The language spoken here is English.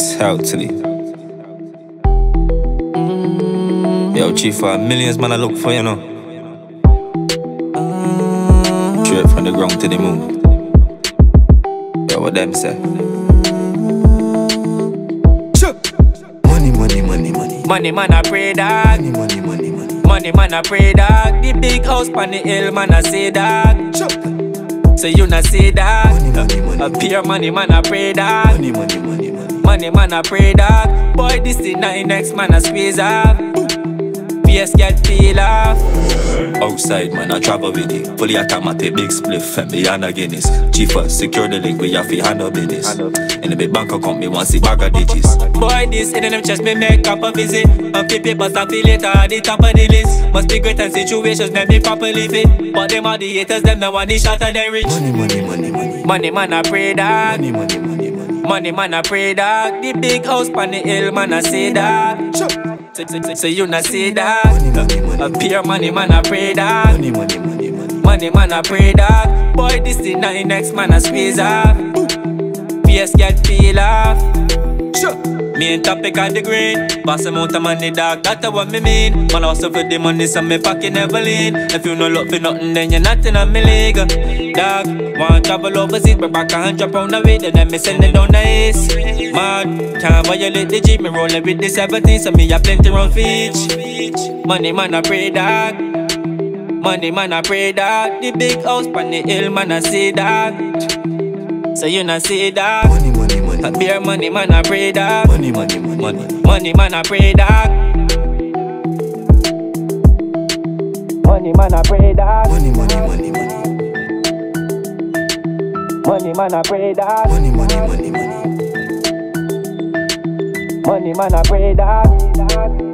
Totally. Yo, chief, for millions, man, I look for you know. Straight from the ground to the moon. Yo, what them say? Money, money, money, money. Money man I pray dog. Money, money, money, money. Money man I pray dog. The big house pon the hill man I say dog. So you not say dog. Money, money, money. Appear money man I pray dog. Money, money, money, money. Money man I pray dog. Boy this the night next man I squeeze off. PS get feel off. Outside, man, I travel with it. Fully automatic, big spliff, and beyond a Guinness. Chief, secure the link, we have to handle business. In the big bank account, me want see bag of digits. Boy this in them chest me make up a visit. A few papers I feel later at the top of the list. Must be great and situations make me properly fit. But them are the haters, them the one the shot and they rich. Money, money, money, money. Money man I pray dog. Money, money, money, money. Man I pray dog. The big house pon the hill man I say dog. So, you not say that. Money, money, money. Man I pray dog. Money, money, money, money. Money man I pray dog. Boy this the night next man I squeeze off. PS get feel off. Main topic of the green. Boss amount of money dog, that's what me mean. Man also for the money so me pocket never lean. If you no look for nothing then you're not in a me league. Dog, want travel overseas but back a hundred pound a week Then me send it down the east. Mad, can't violate the Jeep Me rolling with the 17 so me have plenty round feet Money man I pray dog. Money man I pray dog. The big house pon the hill man I see dog. So you not see dog Money, money, money. a beer money man I pray dog Money, money, money. Money. Money man I pray dog Money man I pray dog Money, money, money, money. Money man I pray dog Money, money, money, money. Money man I pray dog